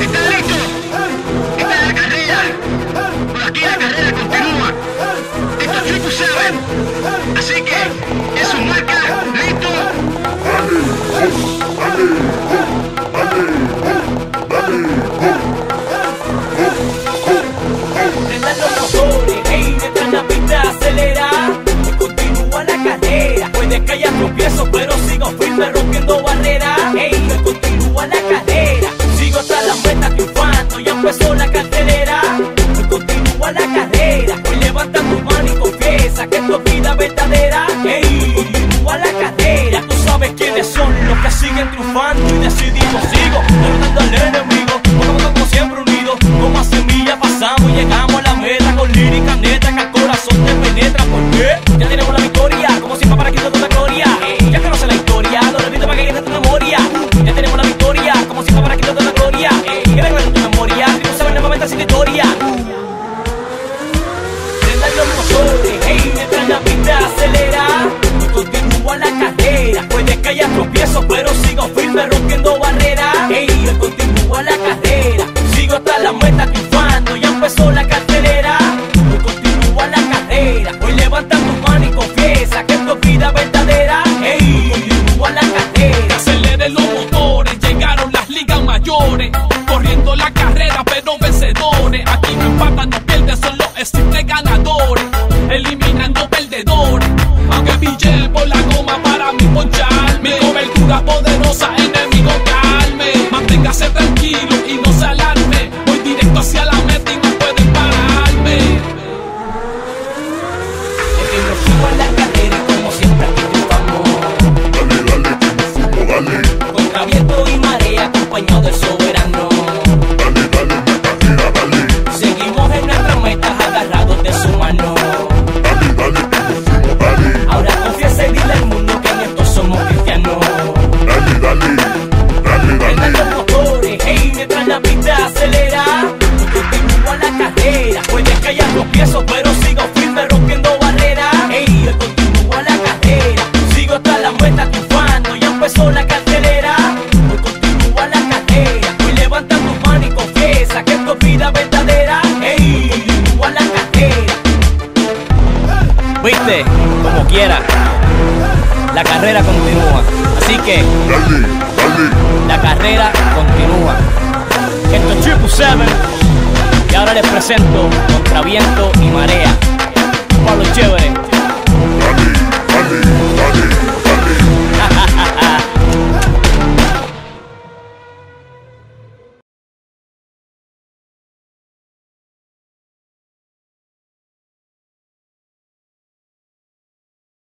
¿Están listos? Esta es la carrera. Por aquí la carrera continúa. Esto es Triple Seven. Así que, en su marca, listo. Prendan los motores, hey, mientras la pista acelera continúa la carrera. Puede que haya tropiezos, pero sigo firme rompiendo empezó la cartelera. Hoy continúa la carrera, hoy levanta tu mano y confiesa que es vida verdadera. Hey, continúa la carrera, tú sabes quiénes son los que siguen triunfando y decidimos sigo derrotando al enemigo. Poco como siempre unidos, como a semilla pasamos y llegamos a la meta con lírica neta que al corazón te penetra. ¿Por qué? Ya tenemos la victoria, como siempre para quitar toda la gloria. Ey, ya conoce la historia, lo repito para que en tu memoria. Ya tenemos la victoria, como siempre para quitar toda la gloria. Ey, nuevamente sin historia. Prendan los motores, hey, mientras la pista acelera y continúa la carrera. Puede que haya tropiezos, pero sigo firme rompiendo cobertura pero sigo firme rompiendo barreras. Hey, hoy continúa la carrera, sigo hasta la meta triunfando, ya empezó la cartelera. Hoy continúa la carrera, hoy levanta tu mano y confiesa que esto es vida verdadera. Hoy continúa la carrera. Viste, como quiera, la carrera continúa. Así que la carrera continúa. Esto es Triple Seven les presento Contra Viento y Marea. Pablo Chévere.